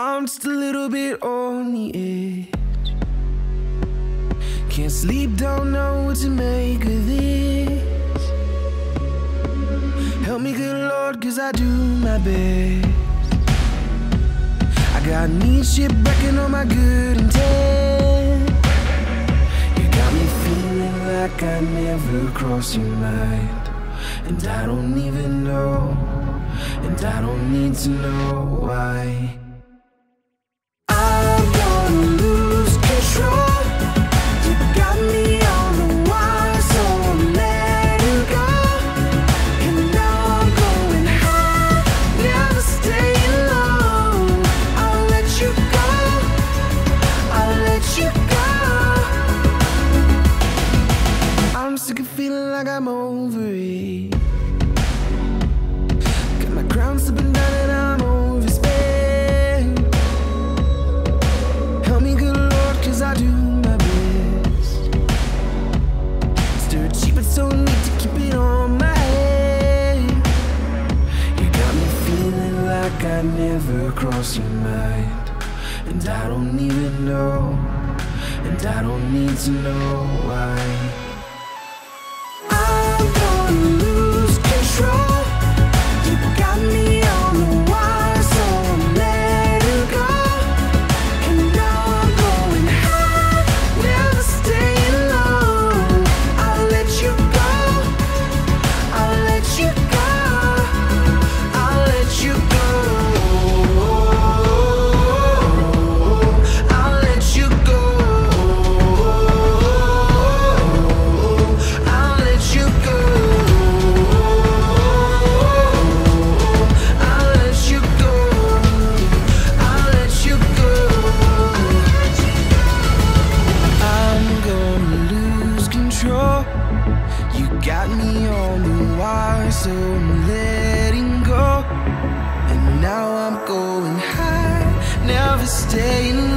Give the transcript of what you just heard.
I'm just a little bit on the edge. Can't sleep, don't know what to make of this. Help me, good Lord, cause I do my best. I got me shipwrecking on my good intent. You got me feeling like I never crossed your mind. And I don't even know, and I don't need to know why. Sick of feeling like I'm over it. Got my crown slipping down and I'm overspent. Help me, good Lord, cause I do my best. Stir cheap, but so need to keep it on my head. You got me feeling like I never crossed your mind. And I don't even know, and I don't need to know why. Control. You got me on the wire, so I'm letting go. And now I'm going high, never staying